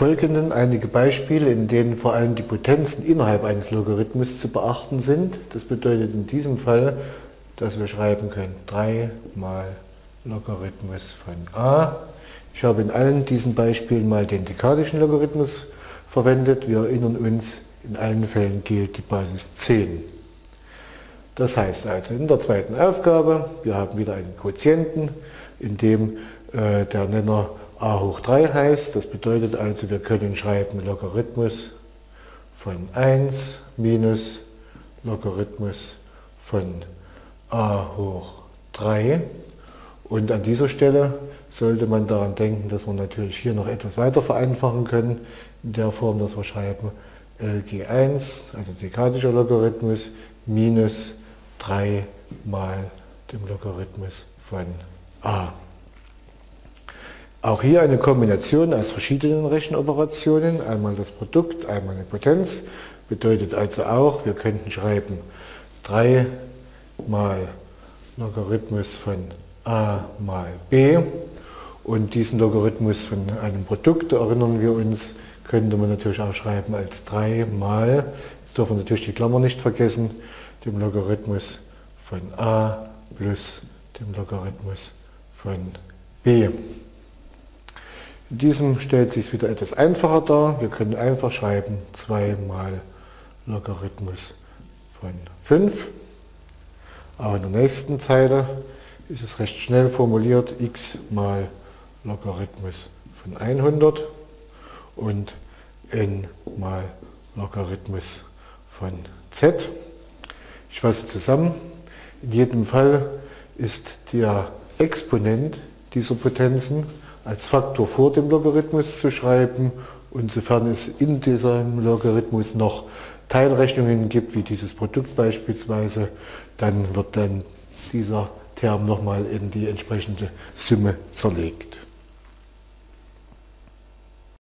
folgenden einige Beispiele, in denen vor allem die Potenzen innerhalb eines Logarithmus zu beachten sind. Das bedeutet in diesem Fall, dass wir schreiben können 3 mal Logarithmus von a. Ich habe in allen diesen Beispielen mal den dekadischen Logarithmus verwendet. Wir erinnern uns, in allen Fällen gilt die Basis 10. Das heißt also in der zweiten Aufgabe, wir haben wieder einen Quotienten, in dem äh, der Nenner a hoch 3 heißt. Das bedeutet also, wir können schreiben Logarithmus von 1 minus Logarithmus von a hoch 3. Und an dieser Stelle sollte man daran denken, dass wir natürlich hier noch etwas weiter vereinfachen können, in der Form, dass wir schreiben LG1, also dekadischer Logarithmus, minus 3 mal dem Logarithmus von a. Auch hier eine Kombination aus verschiedenen Rechenoperationen, einmal das Produkt, einmal eine Potenz, bedeutet also auch, wir könnten schreiben 3 mal Logarithmus von a mal b. Und diesen Logarithmus von einem Produkt, erinnern wir uns, könnte man natürlich auch schreiben als 3 mal, jetzt dürfen wir natürlich die Klammer nicht vergessen, dem Logarithmus von a plus dem Logarithmus von b. In diesem stellt sich wieder etwas einfacher dar. Wir können einfach schreiben 2 mal Logarithmus von 5. Aber in der nächsten Zeile ist es recht schnell formuliert, x mal Logarithmus von 100 und n mal Logarithmus von z. Ich fasse zusammen. In jedem Fall ist der Exponent dieser Potenzen als Faktor vor dem Logarithmus zu schreiben und sofern es in diesem Logarithmus noch Teilrechnungen gibt, wie dieses Produkt beispielsweise, dann wird dann dieser Term nochmal in die entsprechende Summe zerlegt.